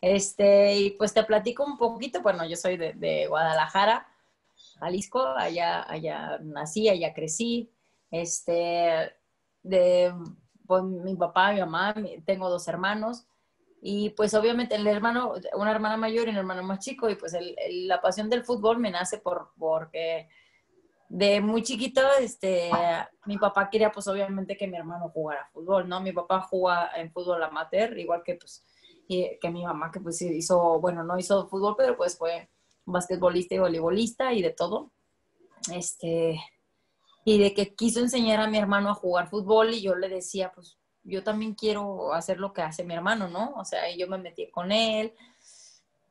Este, y pues te platico un poquito, bueno, yo soy de, Guadalajara, Jalisco, allá, allá nací, allá crecí, este, de pues, mi papá, mi mamá, tengo dos hermanos, y pues obviamente el hermano, una hermana mayor y un hermano más chico, y pues la pasión del fútbol me nace por, porque de muy chiquito, este, mi papá quería pues obviamente que mi hermano jugara fútbol, ¿no? Mi papá juega en fútbol amateur, igual que pues que mi mamá que pues hizo, bueno, no hizo fútbol, pero pues fue basquetbolista y voleibolista y de todo. Este, y de que quiso enseñar a mi hermano a jugar fútbol y yo le decía, pues yo también quiero hacer lo que hace mi hermano, ¿no? O sea, yo me metí con él,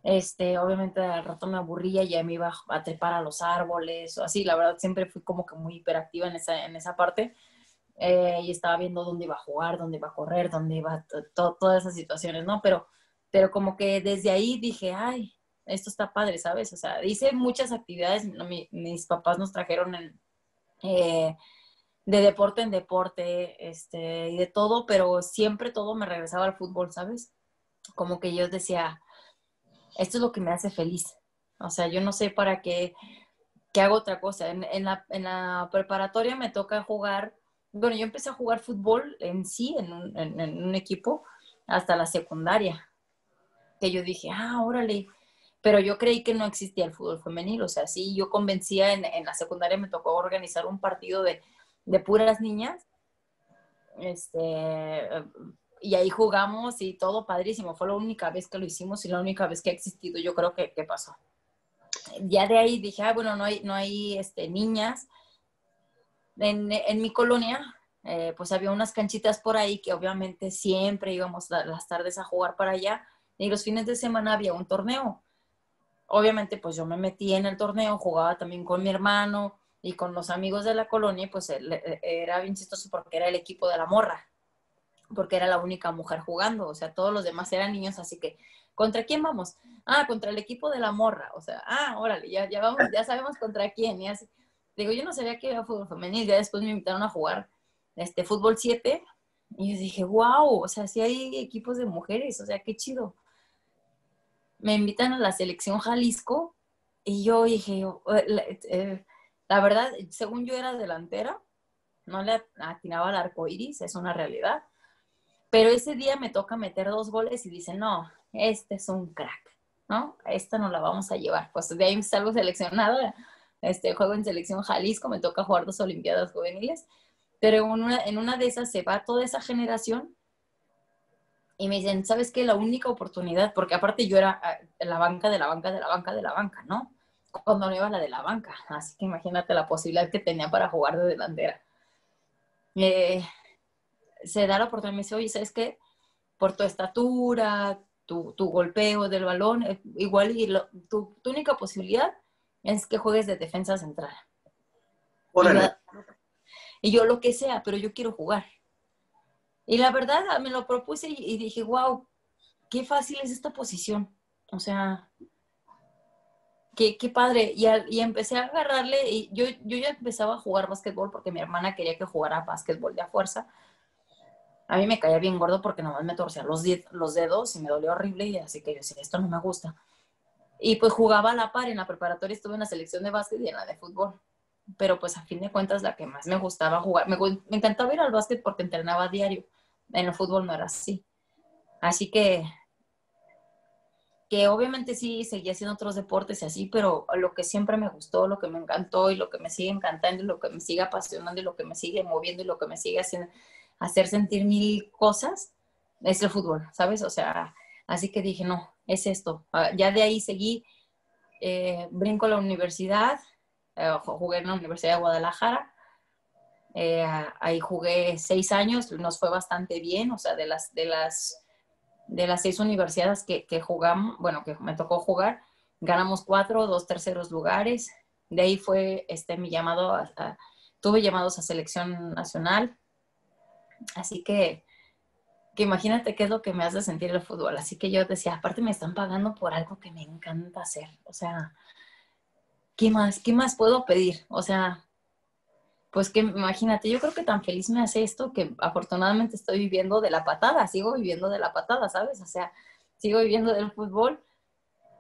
este, obviamente al rato me aburría y ya me iba a trepar a los árboles o así, la verdad siempre fui como que muy hiperactiva en esa, en esa parte eh, y estaba viendo dónde iba a jugar, dónde iba a correr, dónde iba, todas esas situaciones, ¿no? Pero, pero como que desde ahí dije, ay, esto está padre, ¿sabes? O sea, hice muchas actividades, mis papás nos trajeron eh, de deporte en deporte, este, y de todo, pero siempre todo me regresaba al fútbol, ¿sabes? Como que yo decía, esto es lo que me hace feliz. O sea, yo no sé para qué, qué hago otra cosa. En la preparatoria me toca jugar, bueno, yo empecé a jugar fútbol en sí, en un, equipo, hasta la secundaria. Que yo dije, ah, órale. Pero yo creí que no existía el fútbol femenil. O sea, sí, yo convencía en, en la secundaria, me tocó organizar un partido de, de puras niñas. Este, y ahí jugamos y todo padrísimo. Fue la única vez que lo hicimos y la única vez que ha existido, yo creo que, que pasó. Ya de ahí dije, ah, bueno, no hay, no hay este, niñas. En, en mi colonia, eh, pues había unas canchitas por ahí que obviamente siempre íbamos las tardes a jugar para allá y los fines de semana había un torneo. Obviamente, pues yo me metí en el torneo, jugaba también con mi hermano y con los amigos de la colonia, pues era bien chistoso porque era el equipo de la morra porque era la única mujer jugando, o sea, todos los demás eran niños, así que, ¿contra quién vamos? Ah, contra el equipo de la morra, o sea, ah, órale, ya, ya vamos, ya sabemos contra quién, y así. Digo, yo no sabía que era fútbol femenil, ya después me invitaron a jugar este fútbol 7, y yo dije, wow, o sea, sí hay equipos de mujeres, o sea, qué chido. Me invitan a la selección Jalisco, y yo dije, eh, eh, la verdad, según yo era delantera, no le atinaba al arco iris, es una realidad pero ese día me toca meter dos goles y dicen, no, este es un crack, ¿no? Esta no la vamos a llevar. Pues de ahí salgo seleccionada, este, juego en selección Jalisco, me toca jugar dos Olimpiadas juveniles, pero en una, en una de esas se va toda esa generación y me dicen, ¿sabes qué? La única oportunidad, porque aparte yo era ah, la banca de la banca de la banca de la banca, ¿no? Cuando no iba la de la banca, así que imagínate la posibilidad que tenía para jugar de delantera. Eh, se da la oportunidad, me dice, oye, ¿sabes qué? Por tu estatura, tu, golpeo del balón, eh, igual y tu, única posibilidad es que juegues de defensa central. Y, yo lo que sea, pero yo quiero jugar. Y la verdad, ah, me lo propuse y, dije, wow, qué fácil es esta posición. O sea, qué, qué padre. Y, y, empecé a agarrarle, y yo, yo ya empezaba a jugar básquetbol porque mi hermana quería que jugara básquetbol de a fuerza a mí me caía bien gordo porque nomás me torcía los, los dedos y me dolía horrible y así que yo decía, esto no me gusta. Y pues jugaba a la par, en la preparatoria estuve en la selección de básquet y en la de fútbol. Pero pues a fin de cuentas la que más me gustaba jugar, me, me encantaba ir al básquet porque entrenaba a diario. En el fútbol no era así. Así que, que obviamente sí seguía haciendo otros deportes y así, pero lo que siempre me gustó, lo que me encantó y lo que me sigue encantando y lo que me sigue apasionando y lo que me sigue moviendo y lo que me sigue haciendo hacer sentir mil cosas, es el fútbol, ¿sabes? O sea, así que dije, no, es esto. Ah, ya de ahí seguí, eh, brinco a la universidad, eh, jugué en la Universidad de Guadalajara, eh, ahí jugué seis años, nos fue bastante bien, o sea, de las, de las, de las seis universidades que, que jugamos, bueno, que me tocó jugar, ganamos cuatro, dos terceros lugares, de ahí fue este, mi llamado, tuve llamados a selección nacional, Así que, imagínate qué es lo que me hace sentir el fútbol. Así que yo decía, aparte me están pagando por algo que me encanta hacer. O sea, ¿qué más? ¿Qué más puedo pedir? O sea, pues que imagínate, yo creo que tan feliz me hace esto que afortunadamente estoy viviendo de la patada, sigo viviendo de la patada, ¿sabes? O sea, sigo viviendo del fútbol,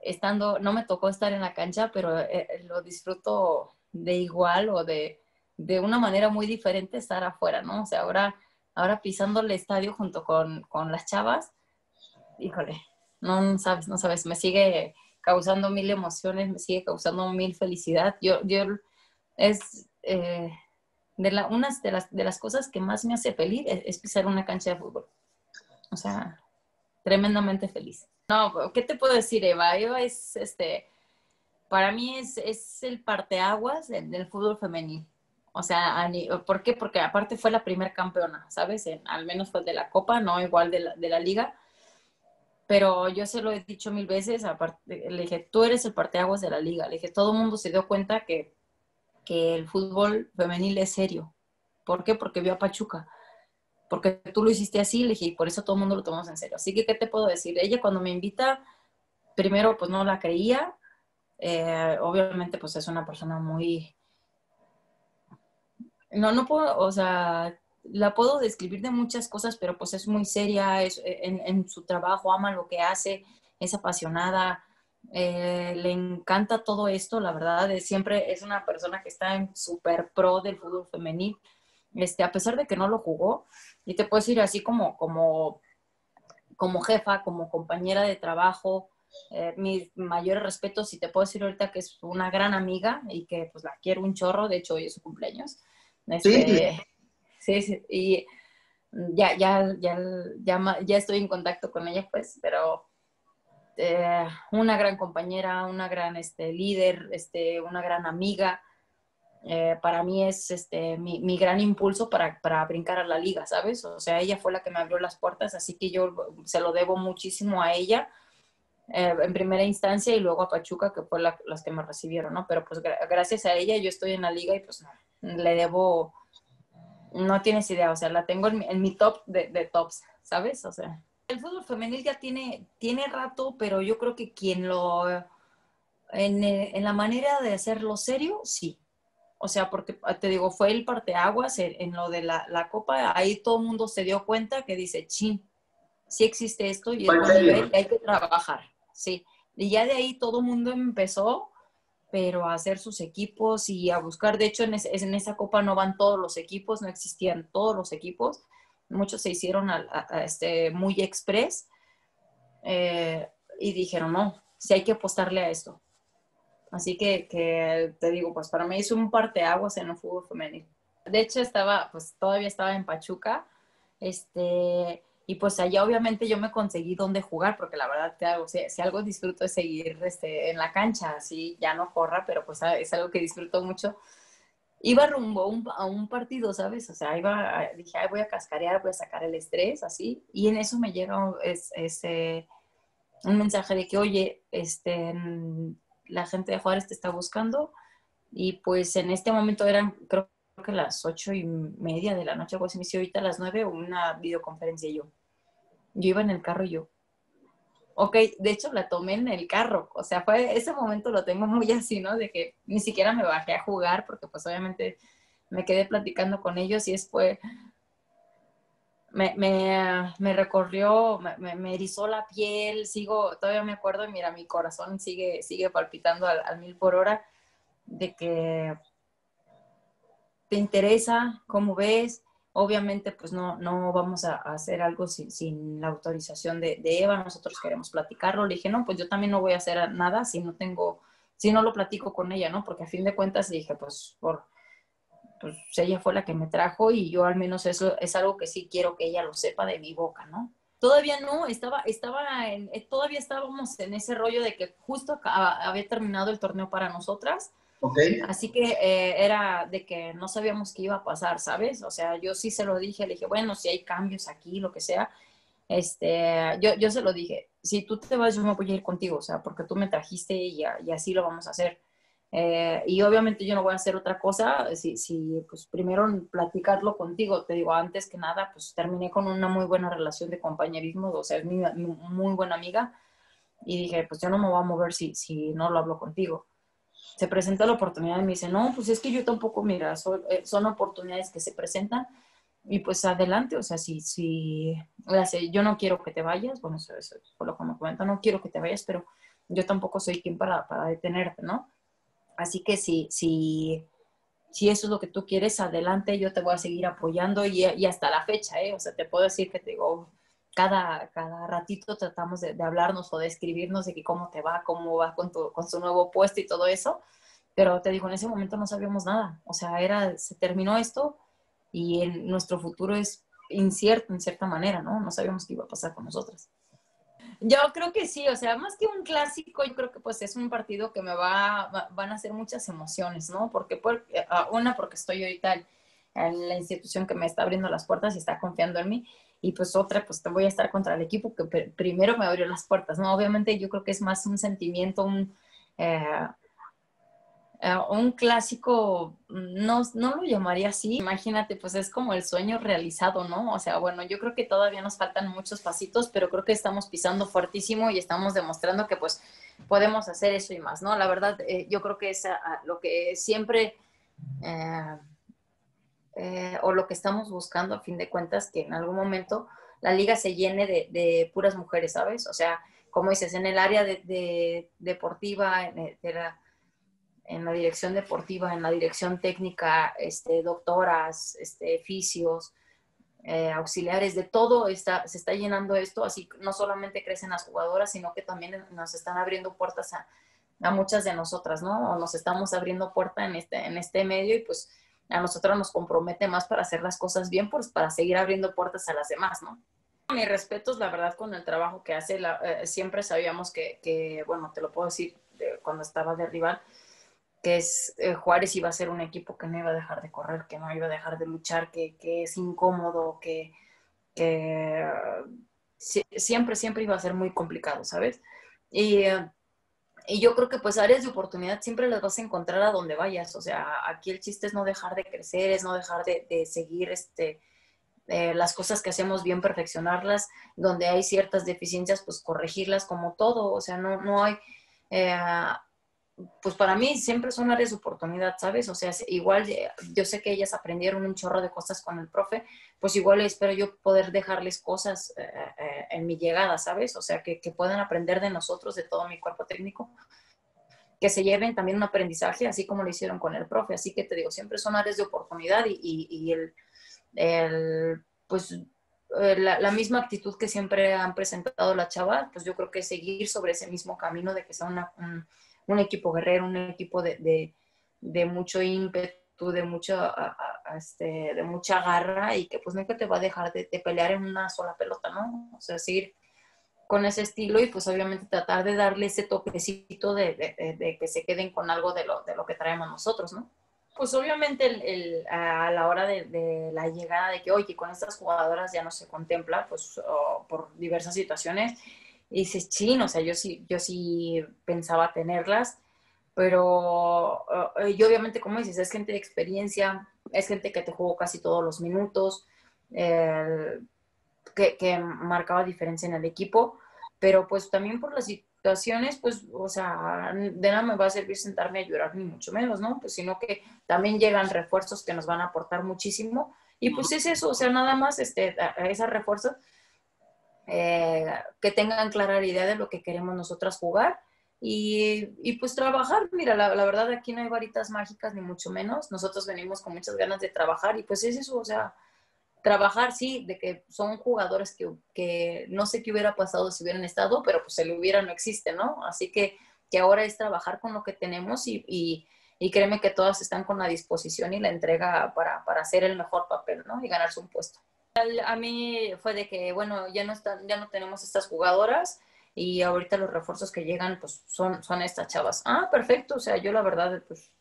estando, no me tocó estar en la cancha, pero eh, eh, lo disfruto de igual o de, de, una manera muy diferente estar afuera, ¿no? O sea, ahora, ahora pisando el estadio junto con, con las chavas, híjole, no sabes, no sabes, me sigue causando mil emociones, me sigue causando mil felicidad. Yo, yo es eh, de la, una de las, de las cosas que más me hace feliz es, pisar una cancha de fútbol. O sea, tremendamente feliz. No, ¿qué te puedo decir, Eva? Eva es, este, para mí es, es el parteaguas del, del fútbol femenil. O sea, ¿por qué? Porque aparte fue la primera campeona, ¿sabes? al menos fue de la Copa, no igual de la, de la Liga pero yo se lo he dicho mil veces, aparte, le dije, tú eres el parteaguas de la liga, le dije, todo el mundo se dio cuenta que, que el fútbol femenil es serio. ¿Por qué? Porque vio a Pachuca. Porque tú lo hiciste así, le dije, y por eso todo el mundo lo tomamos en serio. Así que, ¿qué te puedo decir? Ella cuando me invita, primero, pues no la creía. Eh, obviamente, pues es una persona muy... No, no puedo, o sea, la puedo describir de muchas cosas, pero pues es muy seria es, eh, en, su trabajo, ama lo que hace, es apasionada, eh, le encanta todo esto, la verdad, siempre es una persona que está en súper pro del fútbol femenil, este, a pesar de que no lo jugó, y te puedo decir así como, como, como jefa, como compañera de trabajo, eh, mis mayores respetos, y te puedo decir ahorita que es una gran amiga y que pues la quiero un chorro, de hecho hoy es su cumpleaños. Este, Sí, sí, y ya, ya, ya, ya, ya estoy en contacto con ella, pues, pero eh, una gran compañera, una gran este, líder, este, una gran amiga. Eh, para mí es este, mi, gran impulso para, brincar a la liga, ¿sabes? O sea, ella fue la que me abrió las puertas, así que yo se lo debo muchísimo a ella eh, en primera instancia y luego a Pachuca, que fue la, las que me recibieron, ¿no? Pero pues gracias a ella yo estoy en la liga y pues le debo no tienes idea, o sea, la tengo en mi, top de, tops, ¿sabes? O sea, el fútbol femenil ya tiene, tiene rato, pero yo creo que quien lo, en, la manera de hacerlo serio, sí. O sea, porque te digo, fue el parteaguas en, en lo de la, la, copa, ahí todo el mundo se dio cuenta que dice, chin, sí existe esto y hay que trabajar, sí. Y ya de ahí todo el mundo empezó pero a hacer sus equipos y a buscar, de hecho en, en, esa copa no van todos los equipos, no existían todos los equipos, muchos se hicieron a, este, muy express eh, y dijeron, no, si hay que apostarle a esto. Así que, que, te digo, pues para mí es un parteaguas en el fútbol femenil. De hecho, estaba, pues todavía estaba en Pachuca, este, y pues allá obviamente yo me conseguí dónde jugar, porque la verdad si, algo disfruto es seguir este, en la cancha, así ya no corra, pero pues ah, es algo que disfruto mucho. Iba rumbo a un partido, ¿sabes? O sea, iba, dije, Ay, voy a cascarear, voy a sacar el estrés, así, y en eso me llega ese, un mensaje de que, oye, este, la gente de Juárez te está buscando, y pues en este momento eran, creo que las ocho y media de la noche, pues inició ahorita a las nueve, una videoconferencia y yo yo iba en el carro y yo, ok, de hecho la tomé en el carro, o sea, fue ese momento lo tengo muy así, ¿no? De que ni siquiera me bajé a jugar porque pues obviamente me quedé platicando con ellos y después me, me, recorrió, me, me, erizó la piel, sigo, todavía me acuerdo y mira, mi corazón sigue, sigue palpitando al, al mil por hora de que te interesa, cómo ves, Obviamente, pues no, no vamos a, hacer algo sin, la autorización de, Eva, nosotros queremos platicarlo. Le dije, no, pues yo también no voy a hacer nada si no tengo, si no lo platico con ella, ¿no? Porque a fin de cuentas dije, pues por, pues ella fue la que me trajo y yo al menos eso es algo que sí quiero que ella lo sepa de mi boca, ¿no? Todavía no, estaba, estaba en, eh, todavía estábamos en ese rollo de que justo había terminado el torneo para nosotras Así que eh, era de que no sabíamos qué iba a pasar, ¿sabes? O sea, yo sí se lo dije, le dije, bueno, si hay cambios aquí, lo que sea, este, yo, yo se lo dije, si tú te vas, yo me voy a ir contigo, o sea, porque tú me trajiste y, y así lo vamos a hacer. Eh, y obviamente yo no voy a hacer otra cosa si, si, pues primero platicarlo contigo, te digo, antes que nada, pues terminé con una muy buena relación de compañerismo, o sea, es mi, muy buena amiga, y dije, pues yo no me voy a mover si, si no lo hablo contigo se presenta la oportunidad y me dice, no, pues es que yo tampoco, mira, son, eh, son oportunidades que se presentan y pues adelante, o sea, si, si yo no quiero que te vayas, bueno, eso, eso fue lo que me comenta, no quiero que te vayas, pero yo tampoco soy quien para, para detenerte, ¿no? Así que si, si, si eso es lo que tú quieres, adelante, yo te voy a seguir apoyando y, y hasta la fecha, ¿eh? O sea, te puedo decir que te digo, cada, cada ratito tratamos de, de, hablarnos o de escribirnos de que cómo te va, cómo va con, tu, con su nuevo puesto y todo eso. Pero te digo, en ese momento no sabíamos nada. O sea, era, se terminó esto y en nuestro futuro es incierto en cierta manera, ¿no? No sabíamos qué iba a pasar con nosotras. Yo creo que sí, o sea, más que un clásico, yo creo que pues es un partido que me va, van a hacer muchas emociones, ¿no? Porque, por, ah, una, porque estoy ahorita en la institución que me está abriendo las puertas y está confiando en mí, y pues otra, pues te voy a estar contra el equipo que primero me abrió las puertas, ¿no? Obviamente yo creo que es más un sentimiento, un, eh, eh, un clásico, no, no lo llamaría así, imagínate, pues es como el sueño realizado, ¿no? O sea, bueno, yo creo que todavía nos faltan muchos pasitos, pero creo que estamos pisando fuertísimo y estamos demostrando que pues podemos hacer eso y más, ¿no? La verdad, eh, yo creo que es lo que siempre... Eh, o lo que estamos buscando a fin de cuentas, que en algún momento la liga se llene de, puras mujeres, ¿sabes? O sea, como dices, en el área de, deportiva, en, la, en, la, dirección deportiva, en la dirección técnica, este, doctoras, este, fisios, eh, auxiliares, de todo está, se está llenando esto, así no solamente crecen las jugadoras, sino que también nos están abriendo puertas a, a muchas de nosotras, ¿no? O nos estamos abriendo puerta en este, en este medio y pues a nosotros nos compromete más para hacer las cosas bien, pues para seguir abriendo puertas a las demás, ¿no? Mi respeto es la verdad con el trabajo que hace. Eh, siempre sabíamos que, bueno, te lo puedo decir cuando estaba de rival, que es eh, Juárez iba a ser un equipo que no iba a dejar de correr, que no iba a dejar de luchar, que, es incómodo, que, siempre, siempre iba a ser muy complicado, ¿sabes? Y eh, y yo creo que pues áreas de oportunidad siempre las vas a encontrar a donde vayas. O sea, aquí el chiste es no dejar de crecer, es no dejar de, seguir este, eh, las cosas que hacemos bien, perfeccionarlas. Donde hay ciertas deficiencias, pues corregirlas como todo. O sea, no, no hay... Eh, pues para mí siempre son áreas de oportunidad, ¿sabes? O sea, igual eh, yo sé que ellas aprendieron un chorro de cosas con el profe, pues igual espero yo poder dejarles cosas eh, eh, en mi llegada, ¿sabes? O sea, que, que, puedan aprender de nosotros, de todo mi cuerpo técnico, que se lleven también un aprendizaje, así como lo hicieron con el profe. Así que te digo, siempre son áreas de oportunidad y, y, el, el, pues la, misma actitud que siempre han presentado la chava, pues yo creo que seguir sobre ese mismo camino de que sea una... Un, un equipo guerrero, un equipo de, mucho ímpetu, de, mucho, este, de mucha garra y que pues nunca te va a dejar de, pelear en una sola pelota, ¿no? O sea, seguir con ese estilo y pues obviamente tratar de darle ese toquecito de, que se queden con algo de lo, de lo que traemos nosotros, ¿no? Pues obviamente el, a la hora de, la llegada de que, oye, con estas jugadoras ya no se contempla, pues por diversas situaciones, y dices, chin, o sea, yo sí, yo sí pensaba tenerlas, pero uh, yo obviamente, como dices, es gente de experiencia, es gente que te jugó casi todos los minutos, que, que, marcaba diferencia en el equipo, pero pues también por las situaciones, pues, o sea, de nada me va a servir sentarme a llorar, ni mucho menos, ¿no? Pues sino que también llegan refuerzos que nos van a aportar muchísimo, y pues es eso, o sea, nada más este, a, esas refuerzos eh, que tengan clara idea de lo que queremos nosotras jugar y, y pues trabajar. Mira, la, la, verdad aquí no hay varitas mágicas ni mucho menos. Nosotros venimos con muchas ganas de trabajar y pues es eso, o sea, trabajar sí, de que son jugadores que, que no sé qué hubiera pasado si hubieran estado, pero pues el hubiera no existe, ¿no? Así que, que ahora es trabajar con lo que tenemos y, y, y créeme que todas están con la disposición y la entrega para, para hacer el mejor papel, ¿no? Y ganarse un puesto a mí fue de que, bueno, ya no, están, ya no tenemos estas jugadoras y ahorita los refuerzos que llegan, pues son, son estas chavas. Ah, perfecto, o sea, yo la verdad, pues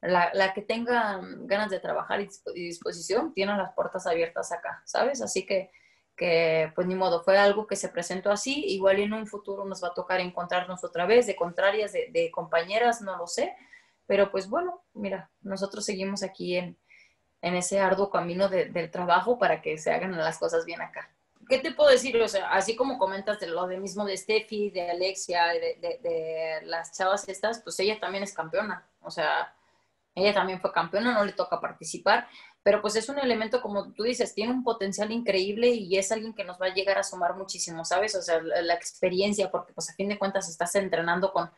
la, la que tenga ganas de trabajar y, disposición, tiene las puertas abiertas acá, ¿sabes? Así que, que, pues ni modo, fue algo que se presentó así, igual en un futuro nos va a tocar encontrarnos otra vez, de contrarias, de, de compañeras, no lo sé, pero pues bueno, mira, nosotros seguimos aquí en, en ese arduo camino del trabajo para que se hagan las cosas bien acá. ¿Qué te puedo decir? O sea, así como comentas de lo de mismo de Steffi, de Alexia, de, las chavas estas, pues ella también es campeona. O sea, ella también fue campeona, no le toca participar, pero pues es un elemento, como tú dices, tiene un potencial increíble y es alguien que nos va a llegar a sumar muchísimo, ¿sabes? O sea, la, experiencia, porque pues a fin de cuentas estás entrenando con,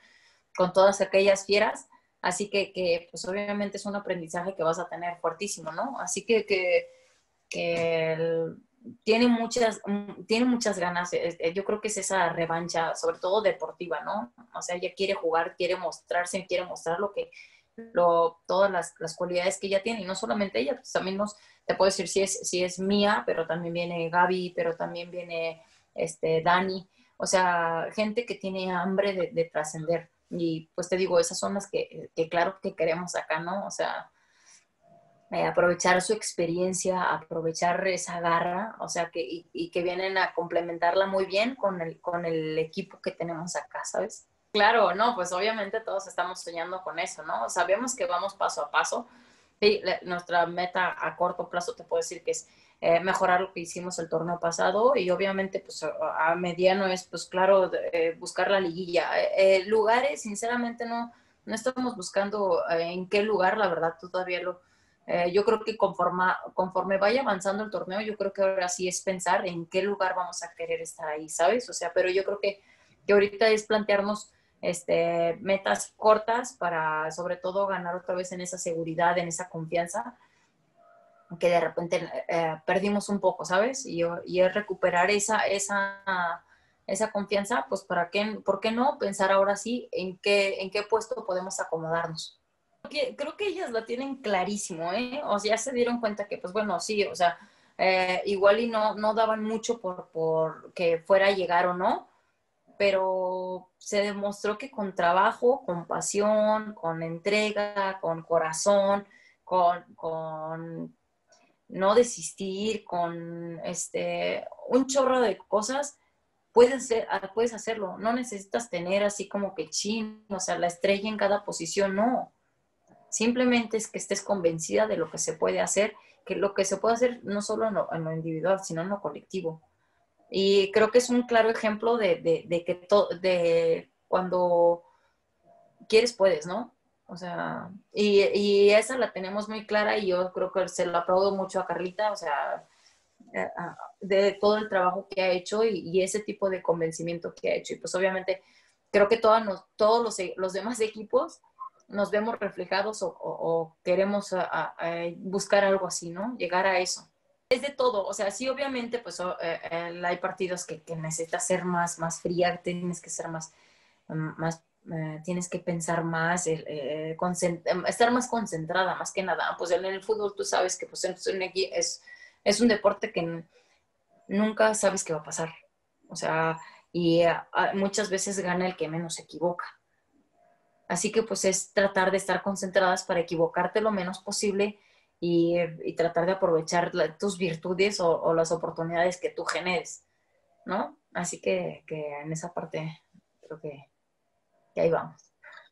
con todas aquellas fieras, así que, que, pues obviamente es un aprendizaje que vas a tener fuertísimo, ¿no? Así que, que, tiene muchas, tiene muchas ganas, yo creo que es esa revancha, sobre todo deportiva, ¿no? O sea, ella quiere jugar, quiere mostrarse, quiere mostrar lo que lo, todas las, las, cualidades que ella tiene, y no solamente ella, pues también nos, te puedo decir si es, si es mía, pero también viene Gaby, pero también viene este, Dani, o sea, gente que tiene hambre de, de trascender. Y pues te digo, esas son las que, que, claro que queremos acá, ¿no? O sea, eh, aprovechar su experiencia, aprovechar esa garra, o sea, que, y, y, que vienen a complementarla muy bien con el, con el equipo que tenemos acá, ¿sabes? Claro, no, pues obviamente todos estamos soñando con eso, ¿no? Sabemos que vamos paso a paso. Sí, nuestra meta a corto plazo te puedo decir que es eh, mejorar lo que hicimos el torneo pasado y obviamente pues a, mediano es pues claro eh, buscar la liguilla. Eh, lugares, sinceramente no, no estamos buscando en qué lugar, la verdad todavía lo... yo creo que conforme, conforme vaya avanzando el torneo, yo creo que ahora sí es pensar en qué lugar vamos a querer estar ahí, ¿sabes? O sea, pero yo creo que, que ahorita es plantearnos este, metas cortas para sobre todo ganar otra vez en esa seguridad, en esa confianza que de repente eh, perdimos un poco, ¿sabes? Y, y, es recuperar esa, esa, esa confianza, pues para qué, ¿por qué no pensar ahora sí en qué, en qué puesto podemos acomodarnos? Creo que ellas lo tienen clarísimo, ¿eh? O sea, ya se dieron cuenta que, pues bueno, sí, o sea, eh, igual y no, no daban mucho por, por que fuera a llegar o no, pero se demostró que con trabajo, con pasión, con entrega, con corazón, con, no desistir, con este, un chorro de cosas, puedes, ah, puedes hacerlo. No necesitas tener así como que chin, o sea, la estrella en cada posición, no. Simplemente es que estés convencida de lo que se puede hacer, que lo que se puede hacer no solo en lo individual, sino en lo colectivo. Y creo que es un claro ejemplo de, de, que de cuando quieres, puedes, ¿no? O sea, y, y, esa la tenemos muy clara y yo creo que se lo aplaudo mucho a Carlita, o sea, eh, de todo el trabajo que ha hecho y, ese tipo de convencimiento que ha hecho. Y pues obviamente creo que todos, todos los, los, demás equipos nos vemos reflejados o, queremos buscar algo así, ¿no? Llegar a eso es de todo, o sea, sí, obviamente, pues eh, eh, hay partidos que, que, necesitas ser más, más fría, tienes que ser más, mm, más eh, tienes que pensar más, em, estar más concentrada, más que nada. Pues en el fútbol tú sabes que pues, es, es, un deporte que nunca sabes qué va a pasar. O sea, y muchas veces gana el que menos se equivoca. Así que pues es tratar de estar concentradas para equivocarte lo menos posible y, tratar de aprovechar tus virtudes o, las oportunidades que tú generes, ¿no? Así que, en esa parte creo que, ahí vamos.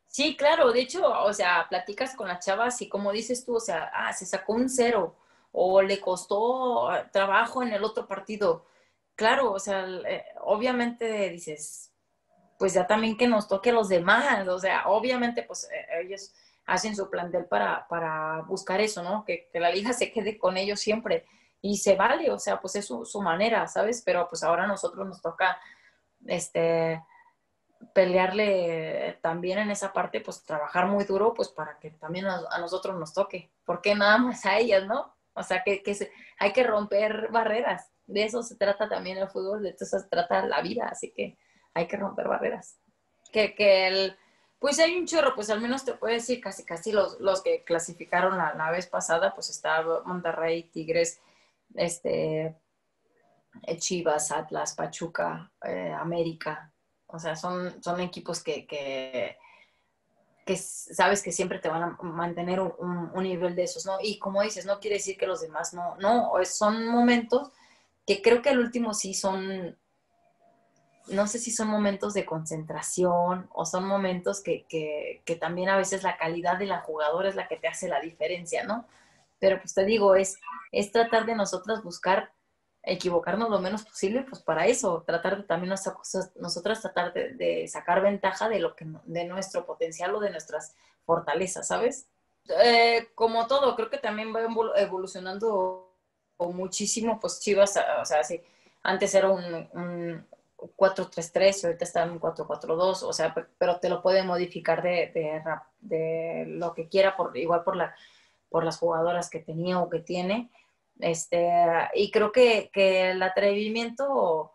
Sí, claro, de hecho, o sea, platicas con las chavas y como dices tú, o sea, ah, se sacó un cero o le costó trabajo en el otro partido. Claro, o sea, eh, obviamente dices, pues ya también que nos toque a los demás, o sea, obviamente pues eh, ellos hacen su plantel para, para buscar eso, ¿no? Que, que, la liga se quede con ellos siempre. Y se vale, o sea, pues es su, su, manera, ¿sabes? Pero pues ahora a nosotros nos toca, este, pelearle también en esa parte, pues trabajar muy duro, pues para que también a, nosotros nos toque. ¿Por qué nada más a ellas, no? O sea, que, que hay que romper barreras. De eso se trata también el fútbol, de eso se trata la vida, así que hay que romper barreras. Que, que el, pues hay un chorro, pues al menos te puedo decir casi casi los, los que clasificaron la, vez pasada, pues está Monterrey, Tigres, este, Chivas, Atlas, Pachuca, eh, América. O sea, son, son equipos que, que, sabes que siempre te van a mantener un, un, nivel de esos, ¿no? Y como dices, no quiere decir que los demás no, no, son momentos que creo que al último sí son no sé si son momentos de concentración o son momentos que, también a veces la calidad de la jugadora es la que te hace la diferencia, ¿no? Pero pues te digo, es, es tratar de nosotras buscar equivocarnos lo menos posible, pues para eso, tratar de también nosotras tratar de, sacar ventaja de lo que de nuestro potencial o de nuestras fortalezas, ¿sabes? eh, como todo, creo que también va evolucionando muchísimo, pues Chivas, o sea, sí, antes era un, 4-3-3 y ahorita está en un 4-4-2, o sea, pero te lo puede modificar de, de, lo que quiera, por, igual por, la, por las jugadoras que tenía o que tiene. Este, y creo que, que el atrevimiento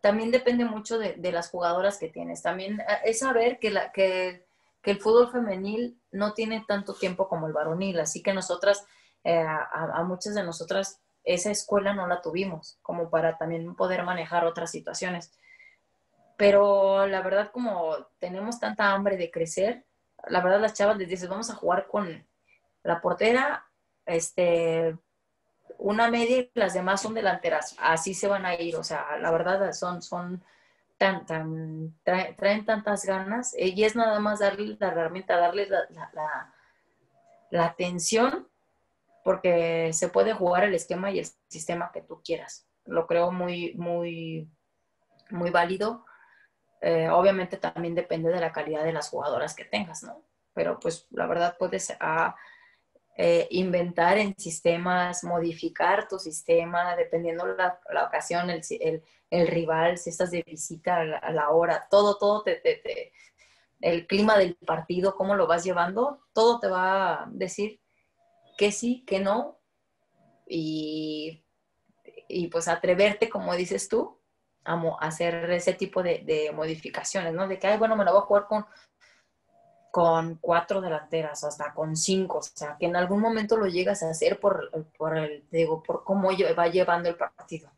también depende mucho de, de, las jugadoras que tienes. También eh, es saber que, la, que, que, el fútbol femenil no tiene tanto tiempo como el varonil, así que nosotras, eh, a, muchas de nosotras, esa escuela no la tuvimos, como para también poder manejar otras situaciones. Pero la verdad, como tenemos tanta hambre de crecer, la verdad las chavas les dices, vamos a jugar con la portera, este, una media y las demás son delanteras. Así se van a ir, o sea, la verdad son, son tan, tan, traen, tantas ganas eh, y es nada más darle la herramienta, darles la, la, atención porque se puede jugar el esquema y el sistema que tú quieras. Lo creo muy, muy, muy válido. Eh, obviamente también depende de la calidad de las jugadoras que tengas, ¿no? Pero pues la verdad puedes a, eh, inventar en sistemas, modificar tu sistema, dependiendo la, la ocasión, el, el, el, rival, si estás de visita a la, hora, todo, todo te, te, el clima del partido, cómo lo vas llevando, todo te va a decir que sí, que no, y, y pues atreverte, como dices tú, a, hacer ese tipo de, de, modificaciones, ¿no? De que, ay, bueno, me lo voy a jugar con con cuatro delanteras, hasta con cinco, o sea, que en algún momento lo llegas a hacer por, por el, digo, por cómo va llevando el partido.